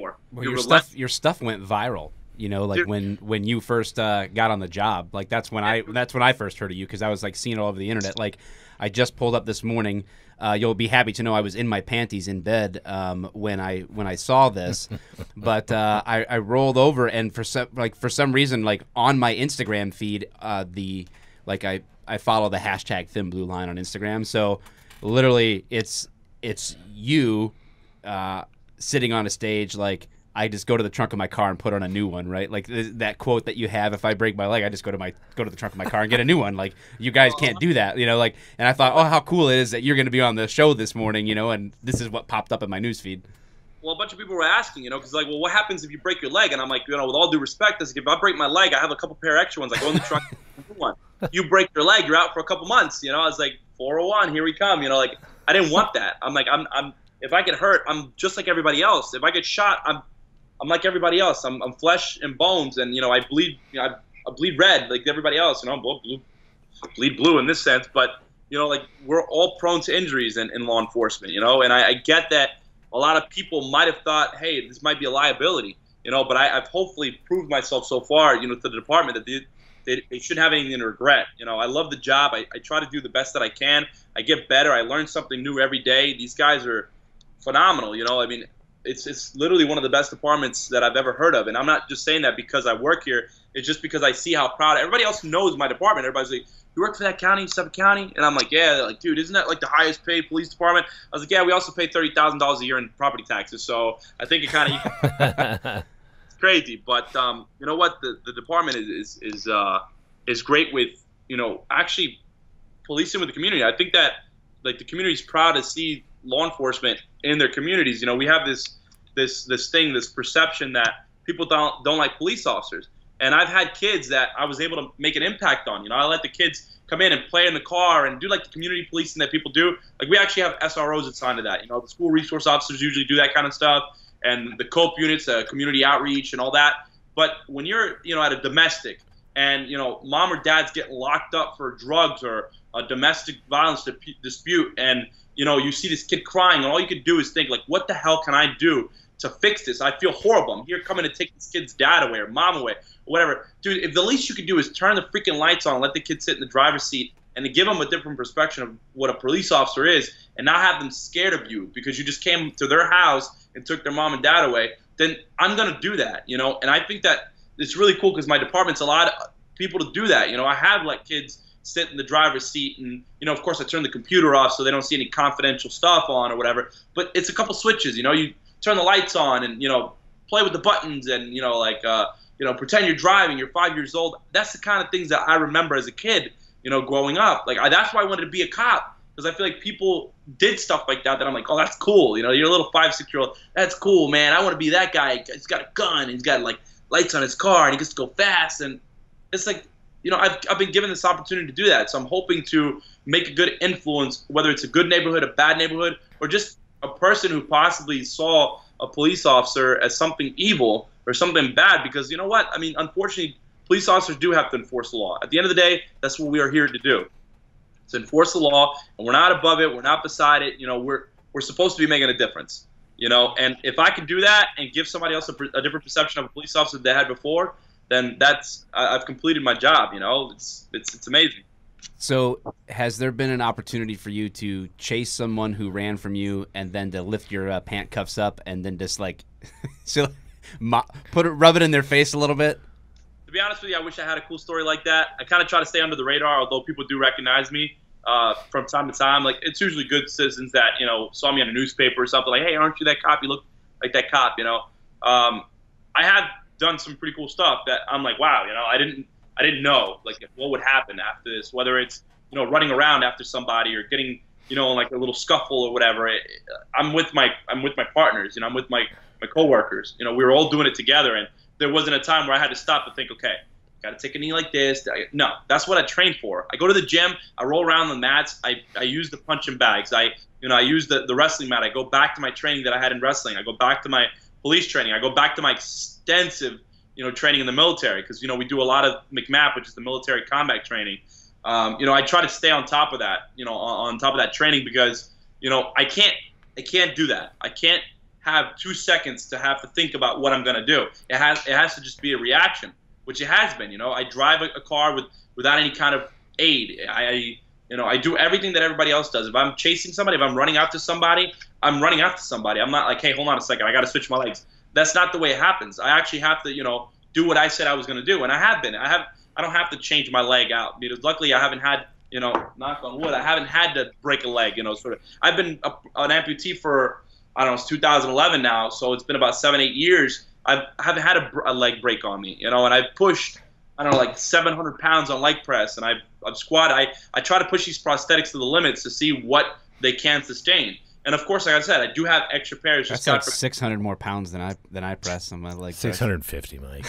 for. Well, your stuff, your stuff went viral. You know, like Dude. when when you first uh, got on the job, like that's when I that's when I first heard of you because I was like seeing it all over the internet. Like I just pulled up this morning. Uh, you'll be happy to know I was in my panties in bed um, when I when I saw this, but uh, I, I, rolled over and for some like for some reason like on my Instagram feed uh, the like I I follow the hashtag Thin Blue Line on Instagram, so literally it's it's you uh, sitting on a stage like I just go to the trunk of my car and put on a new one, right? Like th- that quote that you have: "If I break my leg, I just go to my go to the trunk of my car and get a new one." Like you guys can't do that, you know. Like, and I thought, oh, how cool it is that you're going to be on the show this morning, you know, and this is what popped up in my newsfeed. Well, a bunch of people were asking, you know, because like, well, what happens if you break your leg? And I'm like, you know, with all due respect, like, if I break my leg, I have a couple pair of extra ones. I go in the trunk, one. You break your leg, you're out for a couple months. You know, I was like, 401, here we come. You know, like I didn't want that. I'm like, I'm, I'm. If I get hurt, I'm just like everybody else. If I get shot, I'm I'm like everybody else. I'm, I'm flesh and bones, and you know I bleed. You know, I, I bleed red like everybody else. You know, I'm blue, bleed blue in this sense, but you know, like we're all prone to injuries in, in law enforcement. You know, and I, I get that a lot of people might have thought, hey, this might be a liability. You know, but I, have hopefully proved myself so far, you know, to the department that they, they, they shouldn't have anything to regret. You know, I love the job. I, I try to do the best that I can. I get better. I learn something new every day. These guys are phenomenal. You know, I mean, it's it's literally one of the best departments that I've ever heard of. And I'm not just saying that because I work here. It's just because I see how proud everybody else knows my department. Everybody's like, "You work for that county, Suffolk County?" And I'm like, "Yeah." They're like, "Dude, isn't that like the highest paid police department?" I was like, "Yeah, we also pay thirty thousand dollars a year in property taxes." So I think it kind of it's crazy. But um, you know what? The the department is is is uh, is great with you know actually policing with the community. I think that like the community is proud to see law enforcement in their communities. You know, we have this this this thing, this perception that people don't don't like police officers. And I've had kids that I was able to make an impact on. You know, I let the kids come in and play in the car and do like the community policing that people do. Like we actually have SROs assigned to that. You know, the school resource officers usually do that kind of stuff, and the COPE units, uh, community outreach, and all that. But when you're, you know, at a domestic and you know, mom or dad's getting locked up for drugs or a domestic violence dispute, and you know, you see this kid crying, and all you could do is think, like, what the hell can I do to fix this? I feel horrible. I'm here coming to take this kid's dad away or mom away or whatever. Dude, if the least you could do is turn the freaking lights on, let the kid sit in the driver's seat, and to give them a different perspective of what a police officer is, and not have them scared of you because you just came to their house and took their mom and dad away, then I'm gonna do that, you know. And I think that it's really cool because my department's allowed people to do that. You know, I have like kids sit in the driver's seat and you know of course i turn the computer off so they don't see any confidential stuff on or whatever but it's a couple switches you know? You turn the lights on and you know play with the buttons and you know like uh, you know pretend you're driving you're five years old. That's the kind of things that i remember as a kid you know growing up. Like I, that's why i wanted to be a cop because i feel like people did stuff like that that i'm like oh that's cool. You know you're a little five six year old that's cool man. I want to be that guy. He's got a gun he's got like lights on his car and he gets to go fast. And it's like you know, I've, I've been given this opportunity to do that. So I'm hoping to make a good influence, whether it's a good neighborhood, a bad neighborhood, or just a person who possibly saw a police officer as something evil or something bad. Because you know what? I mean, unfortunately, police officers do have to enforce the law. At the end of the day, that's what we are here to do. To enforce the law, and we're not above it. We're not beside it. You know, we're we're supposed to be making a difference. You know, and if I can do that and give somebody else a, a different perception of a police officer they had before, then that's I, have completed my job. You know, it's it's it's amazing. So, has there been an opportunity for you to chase someone who ran from you, and then to lift your uh, pant cuffs up, and then just like, so, put it, rub it in their face a little bit? To be honest with you, I wish I had a cool story like that. I kind of try to stay under the radar, although people do recognize me uh, from time to time. Like, it's usually good citizens that you know saw me on a newspaper or something. Like, hey, aren't you that cop? You look like that cop. You know, um, I had done some pretty cool stuff that I'm like, wow, you know, I didn't I didn't know like what would happen after this, whether it's you know running around after somebody or getting you know like a little scuffle or whatever. It, I'm with my I'm with my partners, you know, I'm with my my coworkers. You know, we were all doing it together, and there wasn't a time where I had to stop and think, okay, got to take a knee like this. No, that's what I train for. I go to the gym, I roll around the mats, I, I use the punching bags, I you know I use the, the wrestling mat. I go back to my training that I had in wrestling. I go back to my police training. I go back to my extensive, you know, training in the military because you know we do a lot of MCMAP, which is the military combat training. Um, you know, I try to stay on top of that, you know, on, on top of that training because you know I can't I can't do that. I can't have two seconds to have to think about what I'm going to do. It has it has to just be a reaction, which it has been. You know, I drive a, a car with without any kind of aid. I you know I do everything that everybody else does. If I'm chasing somebody, if I'm running after somebody, I'm running after somebody. I'm not like, hey, hold on a second, I got to switch my legs. That's not the way it happens. I actually have to, you know, do what I said I was going to do, and I have been. I have. I don't have to change my leg out because luckily I haven't had, you know, knock on wood, I haven't had to break a leg. You know, sort of. I've been a, an amputee for I don't know, it's 2011 now, so it's been about seven, eight years. I've, I haven't had a, a leg break on me, you know, and I've pushed, I don't know, like 700 pounds on leg press, and I've, I've squatted. I, I try to push these prosthetics to the limits to see what they can sustain. And of course, like I said, I do have extra pairs. That's like 600 more pounds than I than I press on my leg. 650, Mike.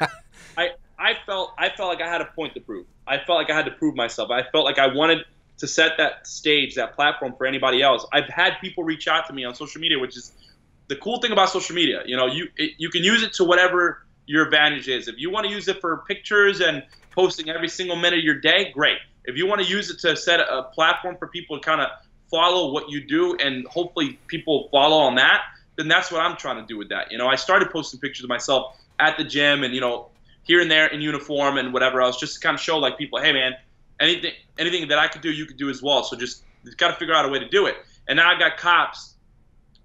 I I felt I felt like I had a point to prove. I felt like I had to prove myself. I felt like I wanted to set that stage, that platform for anybody else. I've had people reach out to me on social media, which is the cool thing about social media. You know, you it, you can use it to whatever your advantage is. If you want to use it for pictures and posting every single minute of your day, great. If you want to use it to set a platform for people to kind of follow what you do and hopefully people follow on that, then that's what I'm trying to do with that. You know, I started posting pictures of myself at the gym and you know here and there in uniform and whatever else, just to kind of show like people, hey man, anything anything that I could do, you could do as well. So just got to figure out a way to do it. And now I've got cops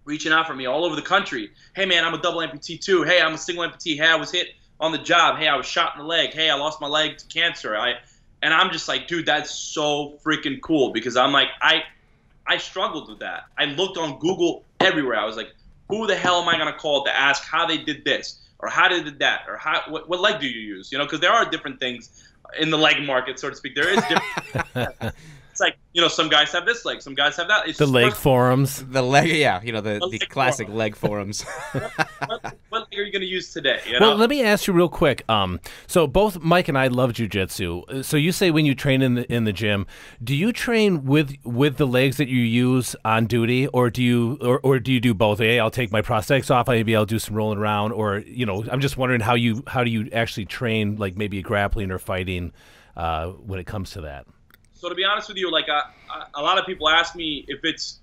reaching out for me all over the country. Hey man, I'm a double amputee too. Hey, I'm a single amputee. Hey, I was hit on the job. Hey, I was shot in the leg. Hey, I lost my leg to cancer. I and I'm just like, dude, that's so freaking cool because I'm like, I I struggled with that. I looked on Google everywhere. I was like, who the hell am I gonna call to ask how they did this or how they did that or how what, what leg do you use? You know, because there are different things in the leg market, so to speak. There is different. it's like you know, some guys have this leg, some guys have that. It's the leg forums. The leg, yeah, you know, the, the, the classic forum. leg forums. what, what, what, leg are you going to use today? You know? Well, let me ask you real quick. Um, so both Mike and I love jujitsu. So you say when you train in the in the gym, do you train with with the legs that you use on duty, or do you or, or do you do both? Hey, I'll take my prosthetics off. Maybe I'll do some rolling around, or you know, I'm just wondering how you how do you actually train like maybe grappling or fighting uh, when it comes to that. So to be honest with you, like uh, a lot of people ask me if it's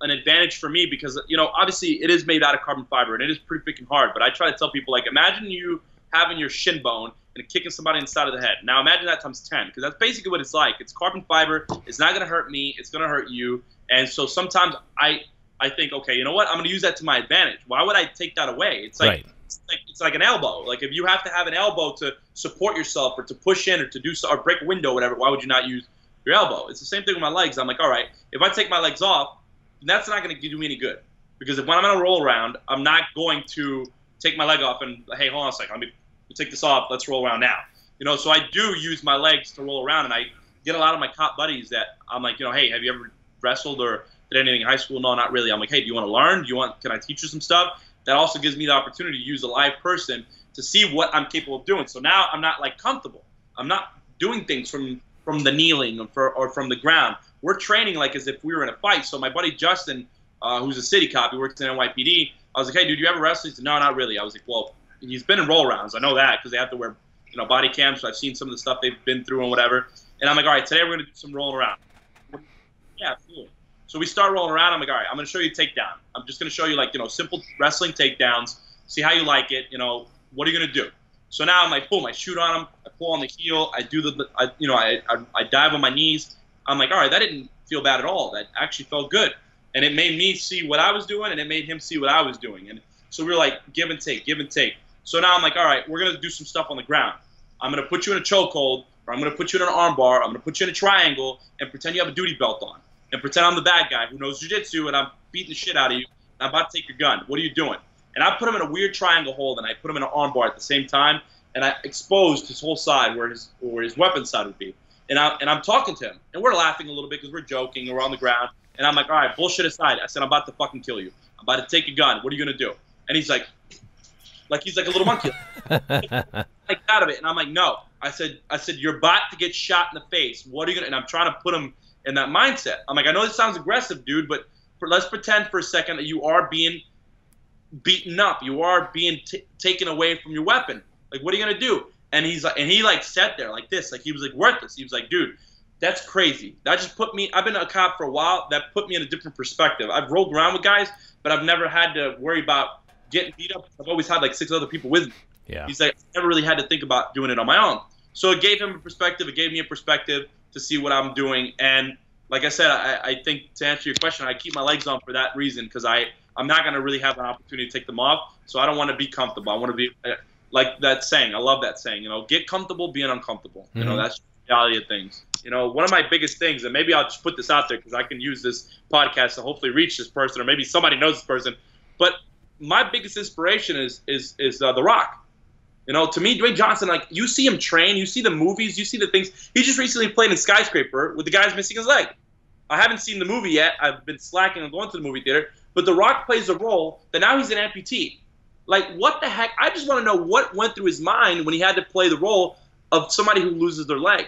an advantage for me because you know obviously it is made out of carbon fiber and it is pretty freaking hard. But I try to tell people like imagine you having your shin bone and kicking somebody inside of the head. Now imagine that times ten because that's basically what it's like. It's carbon fiber. It's not gonna hurt me. It's gonna hurt you. And so sometimes I I think okay, you know what? I'm gonna use that to my advantage. Why would I take that away? It's like right. it's like it's like an elbow. Like if you have to have an elbow to support yourself or to push in or to do so, or break a window, or whatever. Why would you not use your elbow. It's the same thing with my legs. I'm like, all right, if I take my legs off, that's not going to do me any good. Because if when I'm going to roll around, I'm not going to take my leg off and, hey, hold on a second, let me take this off, let's roll around now. You know, so I do use my legs to roll around, and I get a lot of my cop buddies that I'm like, you know, hey, have you ever wrestled or did anything in high school? No, not really. I'm like, hey, do you want to learn? Do you want? Can I teach you some stuff? That also gives me the opportunity to use a live person to see what I'm capable of doing. So now I'm not like comfortable. I'm not doing things from from the kneeling or, for, or from the ground. We're training like as if we were in a fight. So my buddy Justin, uh, who's a city cop, he works in NYPD. I was like, hey, dude, you ever wrestle? He said, no, not really. I was like, well, he's been in roll rounds. I know that because they have to wear, you know, body cams. So I've seen some of the stuff they've been through and whatever. And I'm like, all right, today we're gonna do some rolling around. Yeah, cool. So we start rolling around. I'm like, all right, I'm gonna show you takedown. I'm just gonna show you like, you know, simple wrestling takedowns. See how you like it. You know, what are you gonna do? So now I'm like, boom, I shoot on him, I pull on the heel, I do the, I, you know, I, I, I dive on my knees. I'm like, all right, that didn't feel bad at all. That actually felt good. And it made me see what I was doing, and it made him see what I was doing. And so we were like, give and take, give and take. So now I'm like, all right, we're going to do some stuff on the ground. I'm going to put you in a chokehold, or I'm going to put you in an armbar, I'm going to put you in a triangle, and pretend you have a duty belt on. And pretend I'm the bad guy who knows jujitsu, and I'm beating the shit out of you, I'm about to take your gun. What are you doing? And I put him in a weird triangle hold, and I put him in an armbar at the same time, and I exposed his whole side where his where his weapon side would be. And I and I'm talking to him, and we're laughing a little bit because we're joking, and we're on the ground. And I'm like, all right, bullshit aside. I said, I'm about to fucking kill you. I'm about to take a gun. What are you gonna do? And he's like, like he's like a little monkey, like out of it. And I'm like, no. I said, I said, you're about to get shot in the face. What are you gonna? And I'm trying to put him in that mindset. I'm like, I know this sounds aggressive, dude, but for, let's pretend for a second that you are being beaten up. You are being t- taken away from your weapon. Like, what are you gonna do? And he's like, and he like sat there like this, like he was like worthless. He was like, dude, That's crazy. That just put me. I've been a cop for a while. That put me in a different perspective. I've rolled around with guys, but I've never had to worry about getting beat up. I've always had like six other people with me. Yeah. He's like, I never really had to think about doing it on my own. So it gave him a perspective. It gave me a perspective to see what I'm doing. And like I said, I, I think to answer your question, I keep my legs on for that reason because I I'm not going to really have an opportunity to take them off. So I don't want to be comfortable. I want to be uh, like that saying. I love that saying. You know, get comfortable being uncomfortable. You know, Mhm. that's the reality of things. You know, one of my biggest things, and maybe I'll just put this out there because I can use this podcast to hopefully reach this person, or maybe somebody knows this person. But my biggest inspiration is is is uh, The Rock. You know, to me, Dwayne Johnson, like you see him train, you see the movies, you see the things. He just recently played in Skyscraper with the guy's missing his leg. I haven't seen the movie yet. I've been slacking on going to the movie theater. But The Rock plays a role that now he's an amputee. Like, what the heck? I just want to know what went through his mind when he had to play the role of somebody who loses their leg.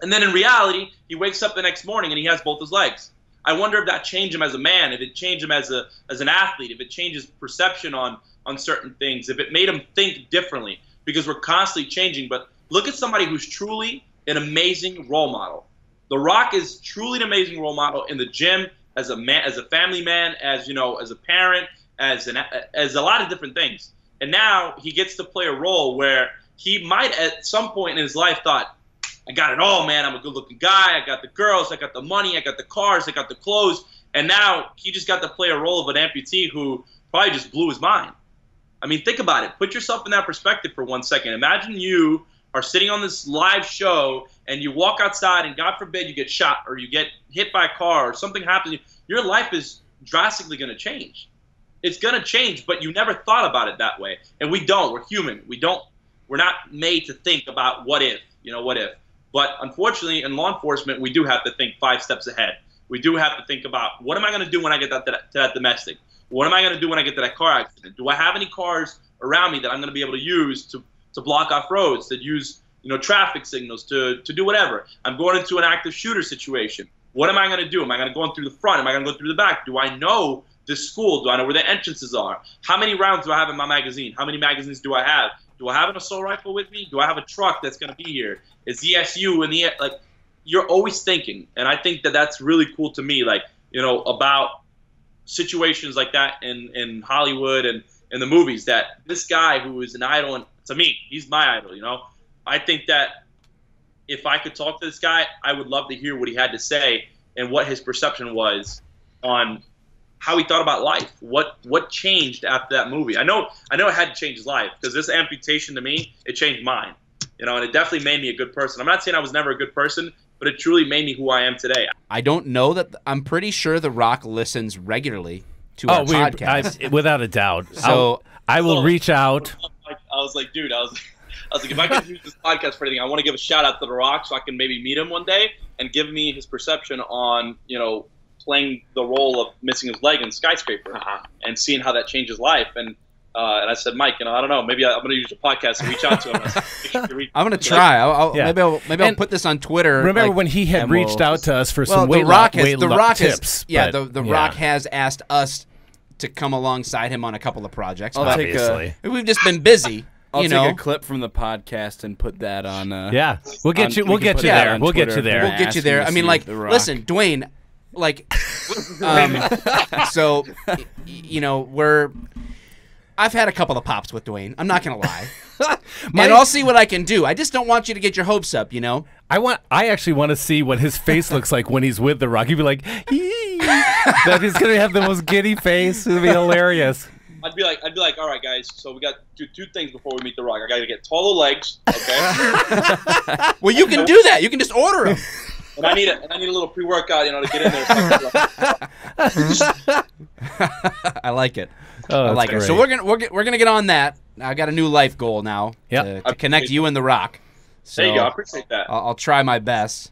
And then in reality, he wakes up the next morning and he has both his legs. I wonder if that changed him as a man, if it changed him as a as an athlete, if it changes perception on on certain things, if it made him think differently, because we're constantly changing. But look at somebody who's truly an amazing role model. The Rock is truly an amazing role model in the gym, as a man, as a family man, as you know, as a parent, as an as a lot of different things. And now he gets to play a role where he might at some point in his life thought, I got it all, man. I'm a good looking guy. I got the girls. I got the money. I got the cars. I got the clothes. And now he just got to play a role of an amputee who probably just blew his mind. I mean, think about it. Put yourself in that perspective for one second. Imagine you are sitting on this live show and you walk outside and God forbid you get shot or you get hit by a car or something happens. Your life is drastically going to change. It's going to change, but you never thought about it that way. And we don't. We're human. We don't. We're not made to think about what if. You know, what if. But unfortunately, in law enforcement, we do have to think five steps ahead. We do have to think about what am I going to do when I get that, to that, to that domestic? What am I going to do when I get to that car accident? Do I have any cars around me that I'm going to be able to use to, to block off roads, to use you know traffic signals, to, to do whatever? I'm going into an active shooter situation. What am I going to do? Am I going to go in through the front? Am I going to go through the back? Do I know the school? Do I know where the entrances are? How many rounds do I have in my magazine? How many magazines do I have? Do I have an assault rifle with me? Do I have a truck that's going to be here? Is ESU in the like? You're always thinking, and I think that that's really cool to me. Like you know about situations like that in in Hollywood and in the movies. That this guy who is an idol, and to me, he's my idol. You know, I think that if I could talk to this guy, I would love to hear what he had to say and what his perception was on how he thought about life. What what changed after that movie? I know I know it had to change his life because this amputation to me it changed mine. You know, and it definitely made me a good person. I'm not saying I was never a good person, but it truly made me who I am today. I don't know that. I'm pretty sure The Rock listens regularly to Oh, our we, podcast. I, without a doubt. So- I'll- I will reach out. Like, I was like, dude, I was, I was like, if I could use this podcast for anything, I want to give a shout out to The Rock so I can maybe meet him one day and give me his perception on, you know, playing the role of missing his leg in Skyscraper and seeing how that changed his life. And uh, and I said, Mike, you know, I don't know, maybe I, I'm going to use your podcast and reach out to him. Said, sure I'm gonna try. I'll, I'll, Yeah. Maybe I'll maybe I'll put this on Twitter. Remember like- when he had reached we'll- out to us for Well, some weight, the Rock lo- has weight the lo- Rock tips? has yeah but, the the yeah. Rock has asked us to come alongside him on a couple of projects. I'll but take a- obviously. we've just been busy. I'll you take know, a clip from the podcast and put that on. Uh, Yeah, we'll get on- you. we We'll can get you there. We'll get Twitter you if there. they're we'll get you there. I mean, like, listen, Dwayne, like, um, so you know we're. I've had a couple of pops with Dwayne. I'm not gonna lie, My- and I'll see what I can do. I just don't want you to get your hopes up. You know, I want. I actually want to see what his face looks like when he's with the Rock. He'd be like, "Hee." that he's gonna have the most giddy face. It'd be hilarious. I'd be like, I'd be like, all right, guys. So we got to do two things before we meet The Rock. I got to get taller legs, okay? well, you can do that. You can just order them. and I need a, and I need a little pre-workout, you know, to get in there. I like it. Oh, I that's like it. So we're gonna we're, gonna- we're gonna get on that. I got a new life goal now Yeah. to, to connect you and the Rock. So there you go. I appreciate that. I'll, I'll try my best.